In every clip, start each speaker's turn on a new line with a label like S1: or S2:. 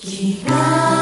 S1: 君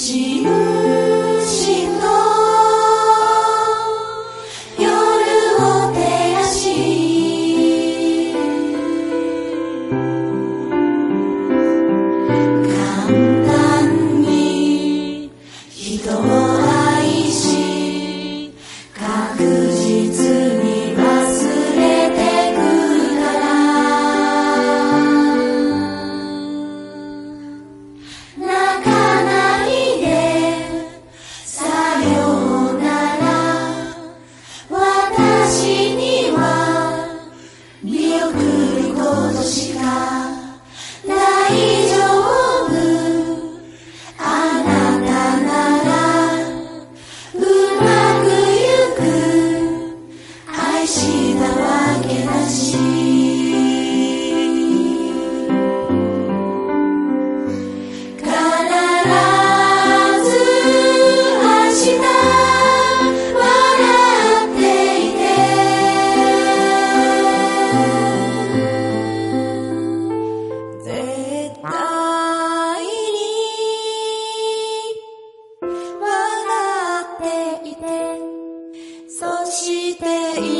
S1: 死ぬしている